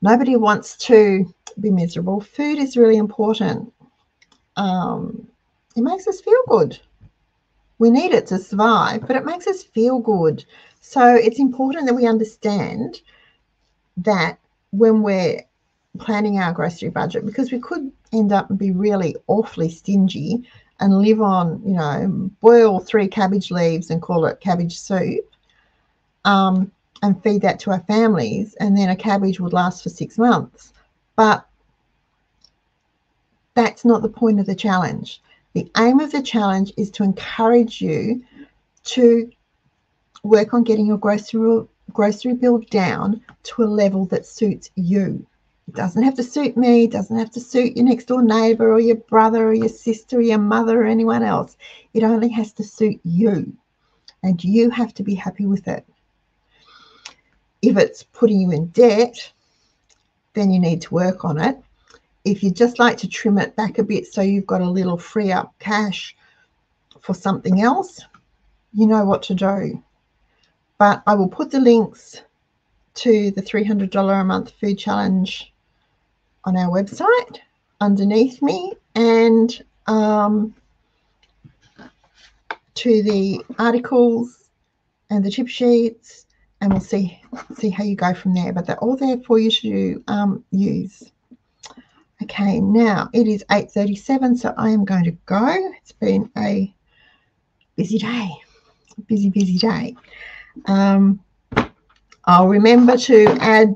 Nobody wants to be miserable. Food is really important. Um, it makes us feel good. We need it to survive, but it makes us feel good. So it's important that we understand that when we're planning our grocery budget, because we could end up and be really awfully stingy and live on, you know, boil three cabbage leaves and call it cabbage soup. Um, and feed that to our families, and then a cabbage would last for six months. But that's not the point of the challenge. The aim of the challenge is to encourage you to work on getting your grocery grocery bill down to a level that suits you. It doesn't have to suit me, it doesn't have to suit your next door neighbor or your brother or your sister or your mother or anyone else. It only has to suit you. And you have to be happy with it. If it's putting you in debt, then you need to work on it. If you just like to trim it back a bit so you've got a little free up cash for something else, you know what to do. But I will put the links to the $300 a month food challenge on our website underneath me and um, to the articles and the tip sheets and we'll see see how you go from there. But they're all there for you to um, use. Okay, now it is 8.37, so I am going to go. It's been a busy day, busy, busy day. Um, I'll remember to add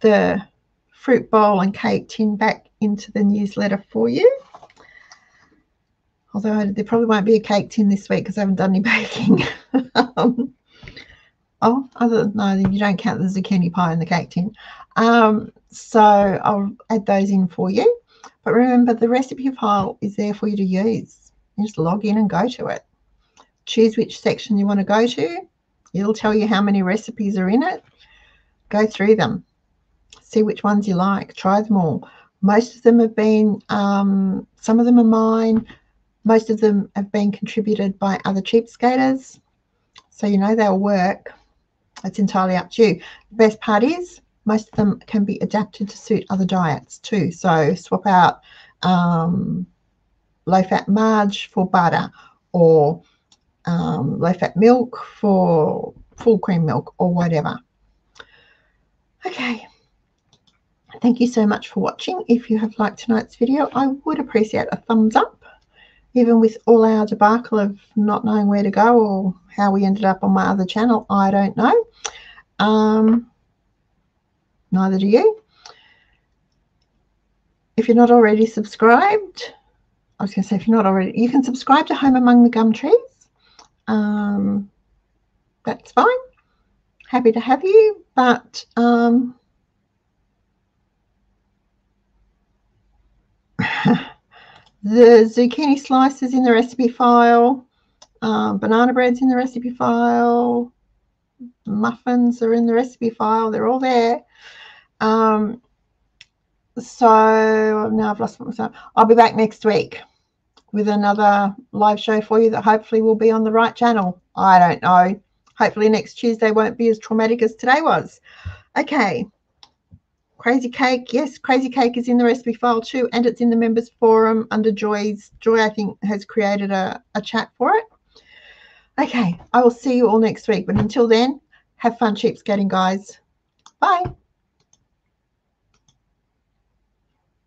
the fruit bowl and cake tin back into the newsletter for you. Although there probably won't be a cake tin this week because I haven't done any baking. um, Oh, other than no, you don't count the zucchini pie and the cake tin. Um, so I'll add those in for you. But remember, the recipe file is there for you to use. You just log in and go to it. Choose which section you want to go to. It'll tell you how many recipes are in it. Go through them. See which ones you like. Try them all. Most of them have been, um, some of them are mine. Most of them have been contributed by other cheapskaters. So you know they'll work. It's entirely up to you. The best part is most of them can be adapted to suit other diets too. So swap out um, low fat marge for butter or um, low fat milk for full cream milk or whatever. Okay. Thank you so much for watching. If you have liked tonight's video, I would appreciate a thumbs up. Even with all our debacle of not knowing where to go or how we ended up on my other channel, I don't know. Um, neither do you. If you're not already subscribed, I was going to say if you're not already, you can subscribe to Home Among the Gum Trees. Um, that's fine. Happy to have you, but um, the zucchini slices in the recipe file, um, banana bread's in the recipe file, muffins are in the recipe file. They're all there. Um, so now I've lost myself. I'll be back next week with another live show for you that hopefully will be on the right channel. I don't know. Hopefully next Tuesday won't be as traumatic as today was. Okay. Crazy Cake. Yes, Crazy Cake is in the recipe file too, and it's in the members forum under Joy's. Joy, I think, has created a, a chat for it. Okay, I will see you all next week. But until then, have fun cheapskating, guys. Bye.